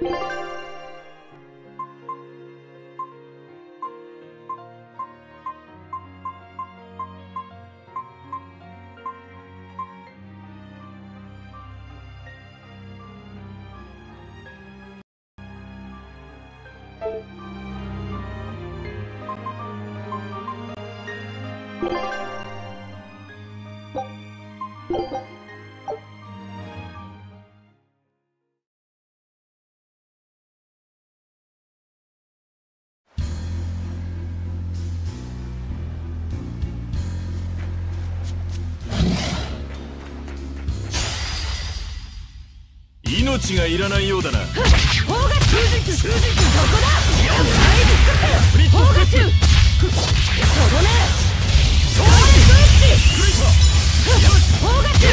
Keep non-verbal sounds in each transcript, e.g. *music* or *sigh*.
Música 命がいらないようだな。砲が通じく通じくそこだ。砲が中とどめ砲が中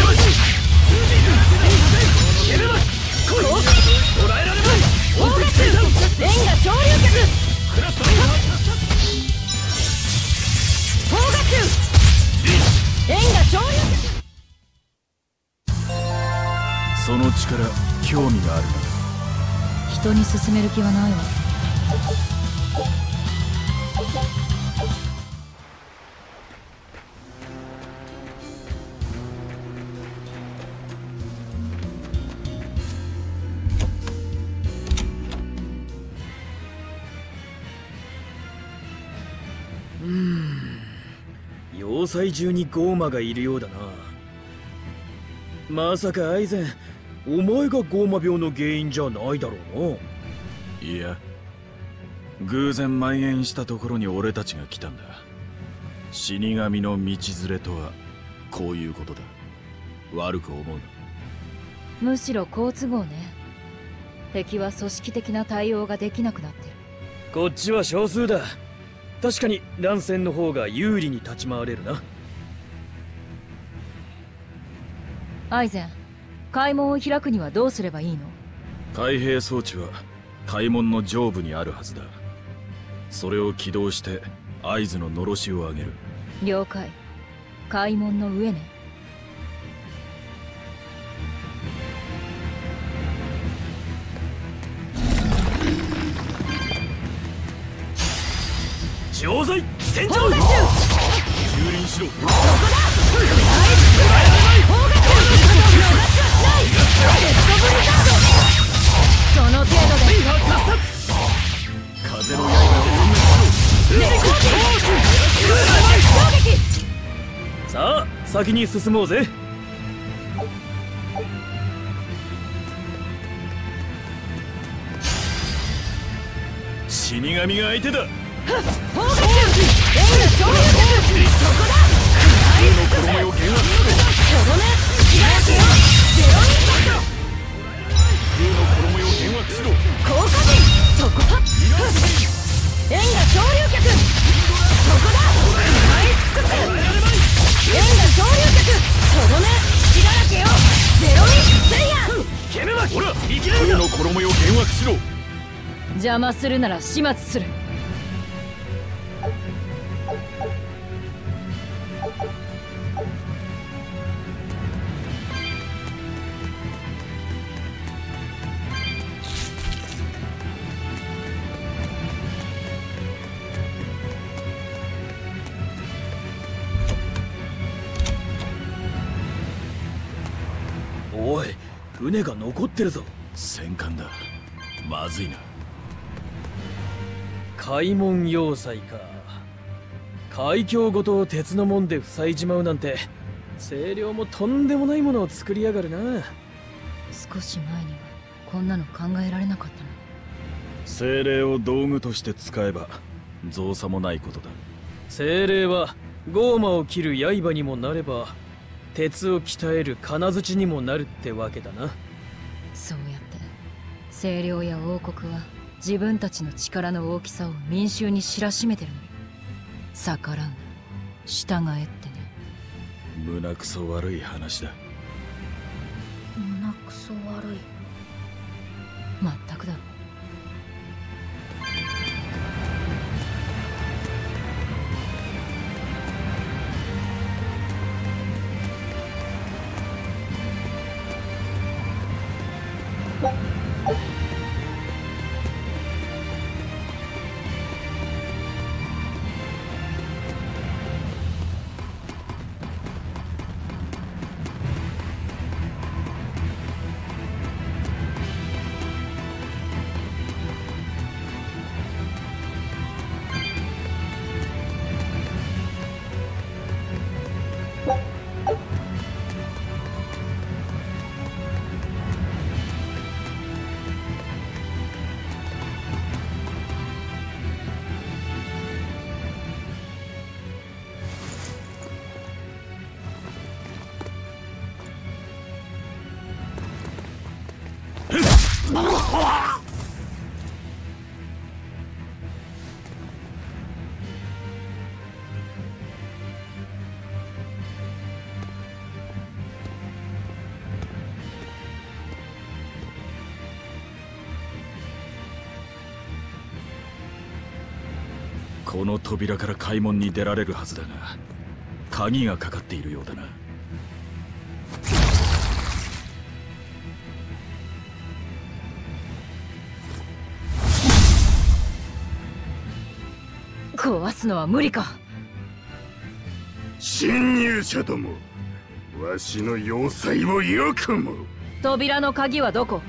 砲が中円が潮流脚砲が中その力興味があるな人に勧める気はないわ。うん。要塞中にゴーマがいるようだな。まさかアイゼンお前がゴーマ病の原因じゃないだろうな。いや偶然蔓延したところに俺たちが来たんだ。死神の道連れとはこういうことだ。悪く思うな。むしろ好都合ね。敵は組織的な対応ができなくなってる。こっちは少数だ。確かに乱戦の方が有利に立ち回れるな。アイゼン開門を開くにはどうすればいいの？開閉装置は開門の上部にあるはずだ。それを起動して合図ののろしを上げる。了解。開門の上ね。錠剤戦砲が中蹂躙しろ。その程度で風の刃をさあ先に進もうぜ。死神が相手だ。*laughs* の衣を減圧しろ邪魔するなら始末する。おい船が残ってるぞ。戦艦だ。まずいな。開門要塞か。海峡ごと鉄の門で塞いじまうなんて清涼もとんでもないものを作りやがるな。少し前にはこんなの考えられなかったの。精霊を道具として使えば造作もないことだ。精霊はゴーマを切る刃にもなれば鉄を鍛える金槌にもなるってわけだな。そうやって清涼や王国は自分たちの力の大きさを民衆に知らしめてるの逆らうな。従えってね。胸くそ悪い話だ。胸くそ悪い。まったくだこの扉から開門に出られるはずだが鍵がかかっているようだな。壊すのは無理か。侵入者どもわしの要塞をよくも。扉の鍵はどこ？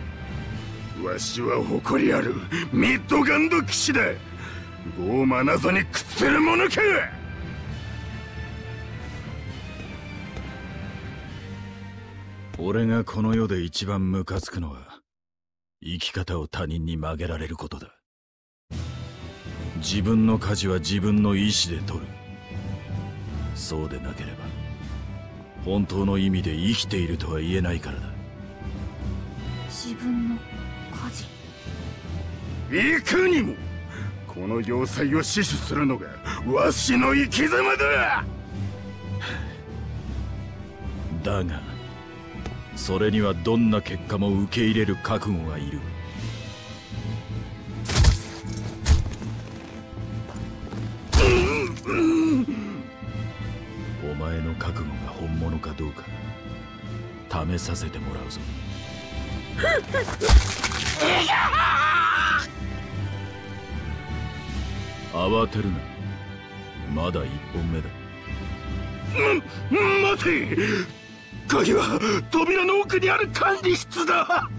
わしは誇りあるミッドガンド騎士だ傲慢なぞに屈する者か！俺がこの世で一番ムカつくのは生き方を他人に曲げられることだ。自分の舵は自分の意志で取る。そうでなければ本当の意味で生きているとは言えないからだ。自分の舵いかにもこの要塞を死守するのがわしの生き様だ!だがそれにはどんな結果も受け入れる覚悟がいる。お前の覚悟が本物かどうか試させてもらうぞ *laughs* 慌てるな。まだ一本目だ。待て！鍵は扉の奥にある管理室だ！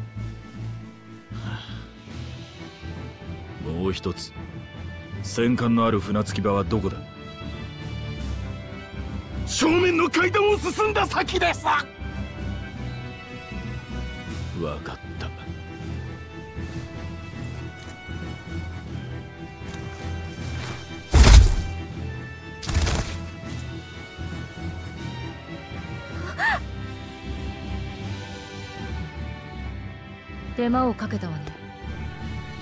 もう一つ。戦艦のある船着き場はどこだ？正面の階段を進んだ先です！分かった手間をかけたわね。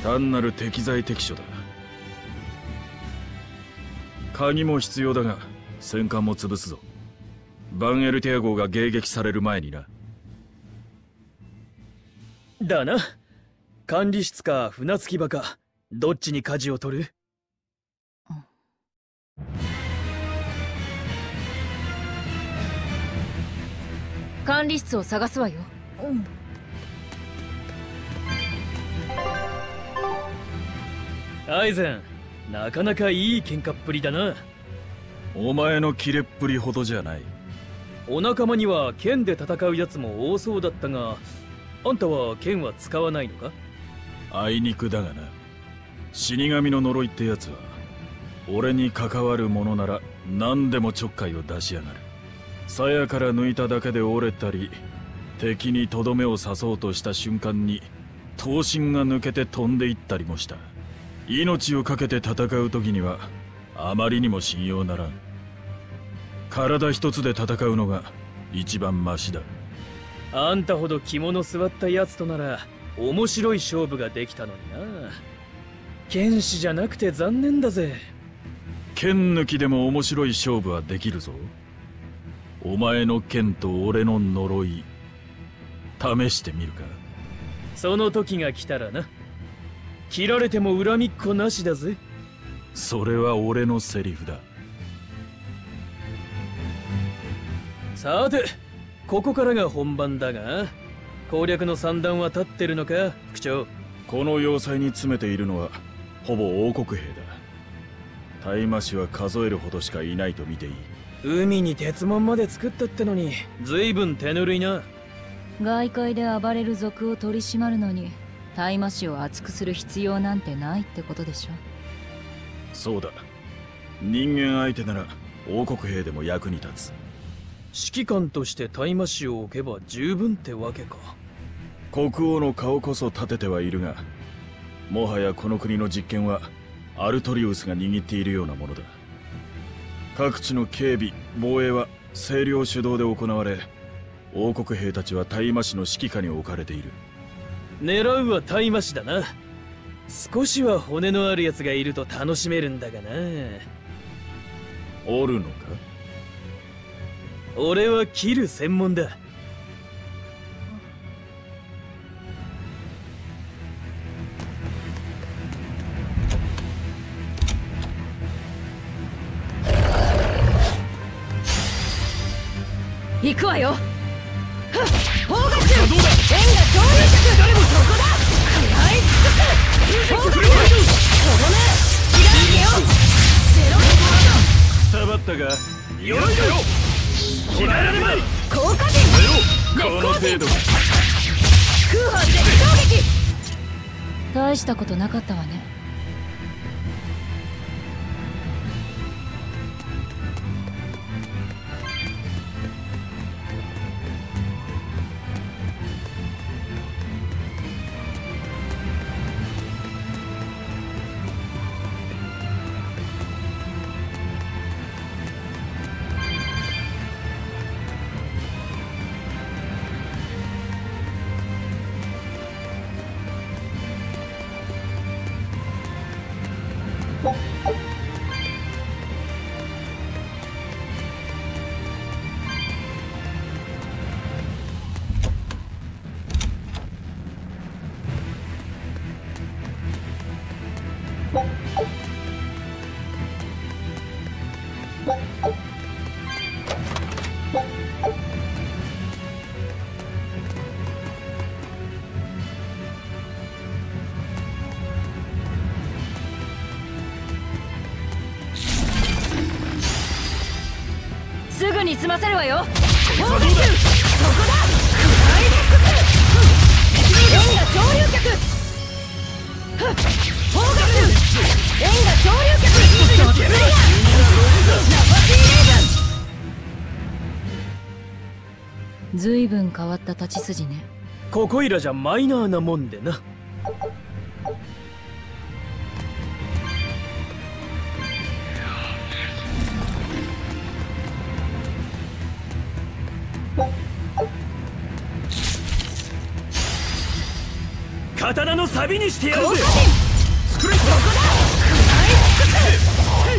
単なる適材適所だ。鍵も必要だが戦艦も潰すぞ。バンエルティア号が迎撃される前にな。だな。管理室か船着き場か。どっちに舵を取る？管理室を探すわよ。うんアイゼンなかなかいい喧嘩っぷりだな。お前のキレっぷりほどじゃない。お仲間には剣で戦うやつも多そうだったがあんたは剣は使わないのか？あいにくだがな。死神の呪いってやつは俺に関わるものなら何でもちょっかいを出しやがる。鞘から抜いただけで折れたり敵にとどめを刺そうとした瞬間に刀身が抜けて飛んでいったりもした命を懸けて戦う時にはあまりにも信用ならん。体一つで戦うのが一番マシだ。あんたほど着物座ったやつとなら面白い勝負ができたのにな。剣士じゃなくて残念だぜ。剣抜きでも面白い勝負はできるぞ。お前の剣と俺の呪い。試してみるか。その時が来たらな切られても恨みっこなしだぜ。それは俺のセリフだ。さてここからが本番だが攻略の算段は立ってるのか区長。この要塞に詰めているのはほぼ王国兵だ。大麻氏は数えるほどしかいないと見ていい。海に鉄門まで作ったってのに随分手ぬるいな。外界で暴れる族を取り締まるのに大麻氏を厚くする必要なんてないってことでしょ。そうだ。人間相手なら王国兵でも役に立つ。指揮官として大麻氏を置けば十分ってわけか。国王の顔こそ立ててはいるがもはやこの国の実権はアルトリウスが握っているようなものだ。各地の警備防衛は清涼主導で行われ王国兵たちは大麻氏の指揮下に置かれている狙うはタイマシだな。少しは骨のあるやつがいると楽しめるんだがな。おるのか？俺は切る専門だ。行くわよ。はっ砲火中円が上流大したことなかったわね。すぐに済ませるわよ。そこだずい。ぶん変わった立ち筋ね。ここいらじゃマイナーなもんでな。刀のサビにしてやるぜ。効果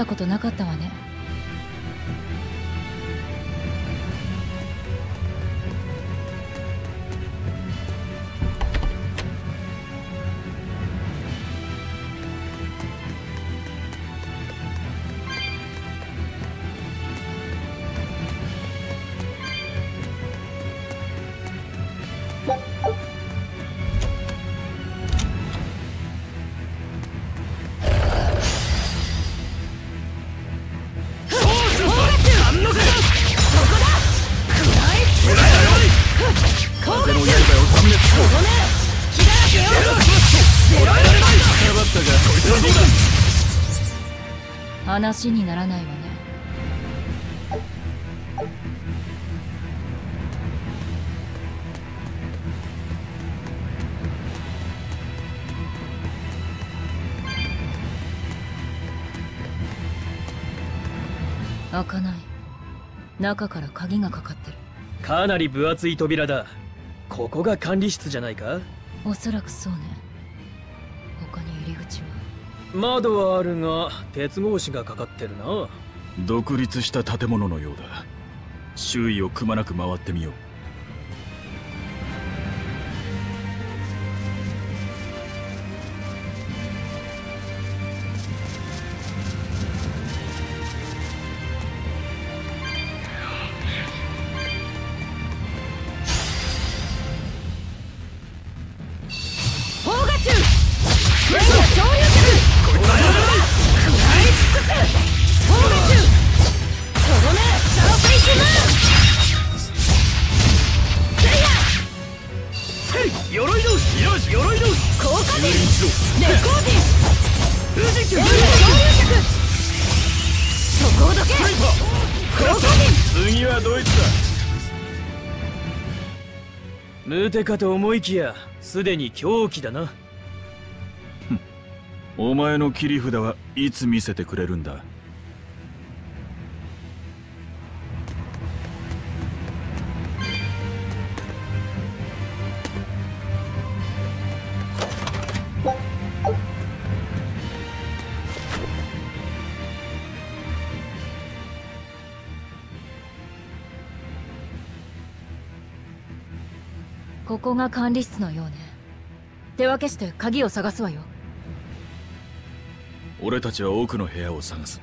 したことなかったわね。話にならないわね。開かない。中から鍵がかかってる。かなり分厚い扉だ。ここが管理室じゃないか？おそらくそうね。他に入り口は？窓はあるが鉄格子がかかってるな。独立した建物のようだ。周囲をくまなく回ってみよう。どけ次はドイツだ。ムテかと思いきやすでに狂気だな。お前の切り札はいつ見せてくれるんだ？ここが管理室のようね。手分けして鍵を探すわよ。俺たちは奥の部屋を探す。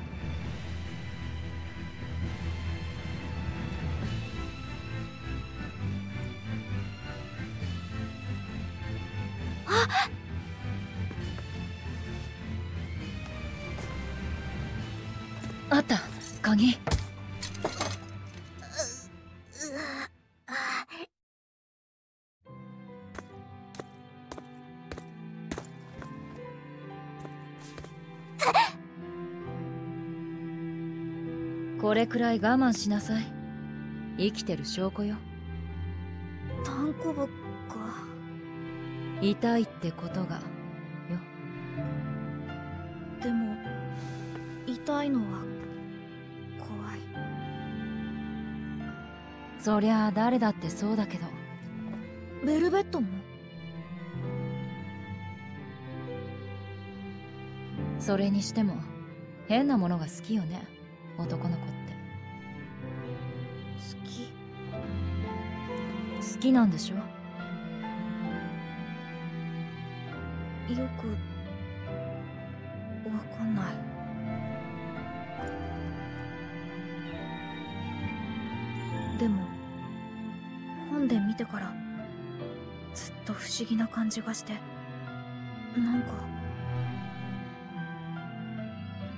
れくらい我慢しなさい。生きてる証拠よ。タンコブか。痛いってことがよ。でも痛いのは怖い。そりゃあ誰だってそうだけど。ベルベットも？それにしても変なものが好きよね。男の子って好きなんでしょ？よくわかんない。でも本で見てからずっと不思議な感じがしてなんか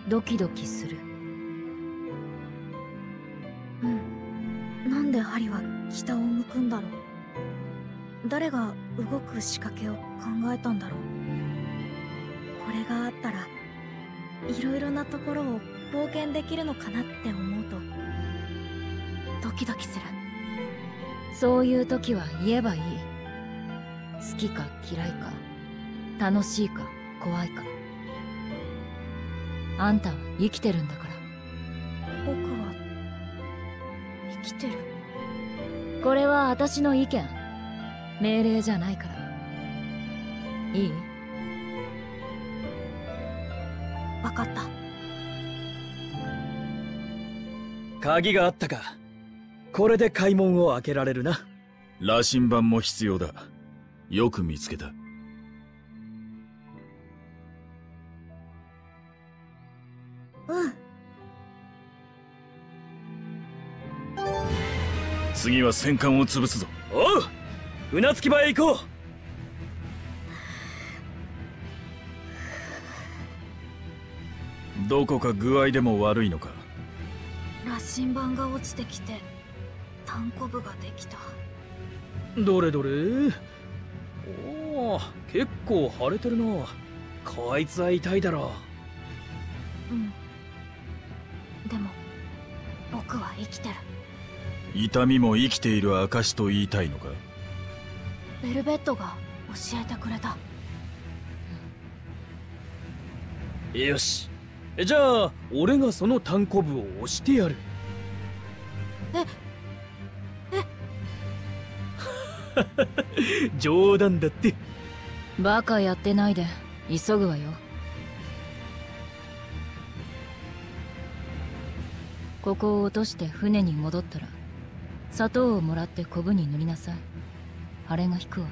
ドキドキする。うん。なんで針は北を向くんだろう？誰が動く仕掛けを考えたんだろう。これがあったらいろいろなところを冒険できるのかなって思うとドキドキする。そういう時は言えばいい。好きか嫌いか楽しいか怖いか。あんたは生きてるんだから。僕は生きてる。これは私の意見命令じゃないから。いい？わかった。鍵があったか。これで開門を開けられるな。羅針盤も必要だ。よく見つけた。うん。次は戦艦を潰すぞ船着き場へ行こどこか具合でも悪いのか？羅針盤が落ちてきて単コブができた。うどれどれ？おお結構腫れてるな。こいつは痛いだろう。ん。でも僕は生きてる。痛みも生きている証と言いたいのか？ベルベットが教えてくれた。よし。じゃあ俺がその単コブを押してやる。ええ。*laughs* 冗談だって。バカやってないで。急ぐわよ。ここを落として船に戻ったら砂糖をもらってコブに塗りなさいあれが引くわ。